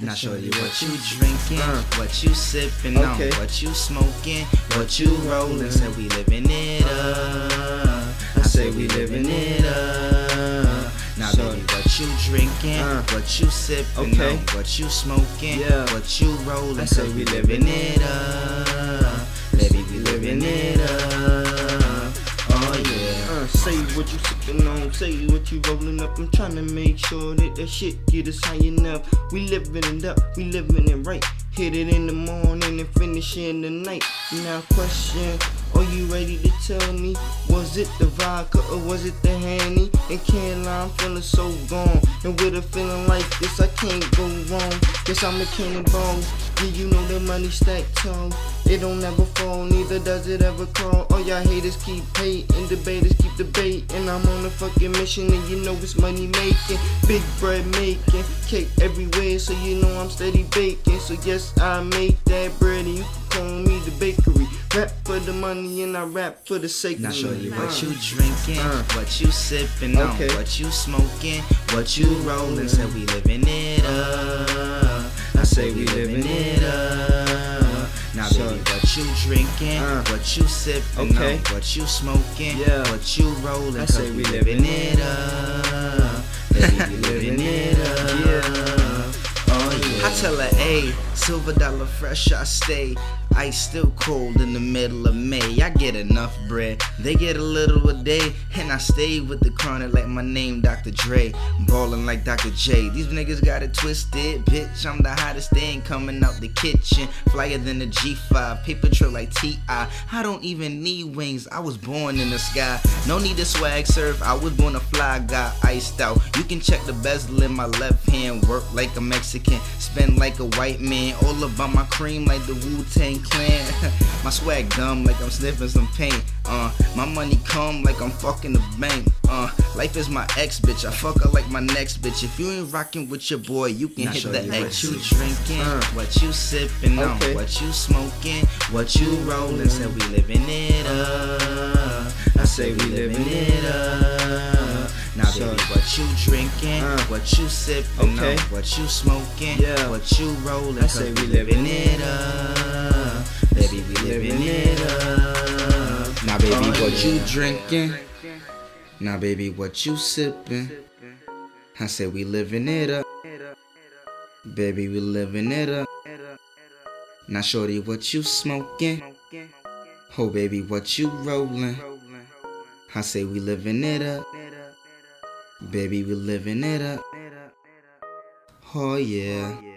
Now show you what you drinking, uh, what you sipping okay. on, what you smoking, what you rolling. Say we living it up. I say we living it up. Now baby, what you drinking, uh, what you sipping okay. on, what you smoking, yeah. what you rolling. I say we living it up. Baby, we living it up. Say what you sipping on, say what you rollin' up. I'm trying to make sure that that shit get us high enough. We livin' it up, we livin' it right. Hit it in the morning and finish it in the night. Now question, are you ready to tell me? Was it the vodka or was it the Henny? And can't lie, I'm feeling so gone. And with a feeling like this, I can't go wrong. Guess I'm a cannonball. Yeah, you know the money stacked tall. It don't ever fall, neither does it ever crawl. All y'all haters keep hating, debaters keep debating. I'm on a fucking mission and you know it's money making. Big bread making, cake everywhere, so you know I'm steady baking. So yes, I make that bread and you can call me the bakery. Rap for the money and I rap for the sake now of show you what you drinking, uh. what you sipping okay. on, what you smoking, what you rolling. Say we living it up. I say we living it up. Now baby, what you drinking, uh. what you sipping okay. on, what you smoking, yeah. what you rolling. I say we living it up. Baby, we living it up. Yeah. Oh yeah. I tell her, hey, silver dollar fresh, I stay. Ice still cold in the middle of May. I get enough bread. They get a little a day. And I stay with the chronic like my name Dr. Dre. Ballin' like Dr. J. These niggas got it twisted. Bitch, I'm the hottest thing coming out the kitchen. Flyer than the G5. Paper trail like T.I. I don't even need wings. I was born in the sky. No need to swag surf. I was born a fly guy. Iced out. You can check the bezel in my left hand. Work like a Mexican. Spend like a white man. All about my cream like the Wu-Tang clan. my swag dumb like I'm sniffing some paint. Uh, my money come like I'm fucking the bank. Uh, life is my ex bitch. I fuck her like my next bitch. If you ain't rocking with your boy, you can hit the X. What you drinking, uh, what you sipping okay. on, what you smoking, what you rolling. Say we living it up. I say we living it up. Now baby, what you drinking, uh, what you sipping okay. on, what you smoking, yeah. what you rolling. I say we living it up. Living it up. Now baby, oh, what yeah. you drinking? Now baby, what you sipping? I say we living it up. Baby, we living it up. Now shorty, what you smoking? Oh baby, what you rolling? I say we living it up. Baby, we living it up. Oh yeah.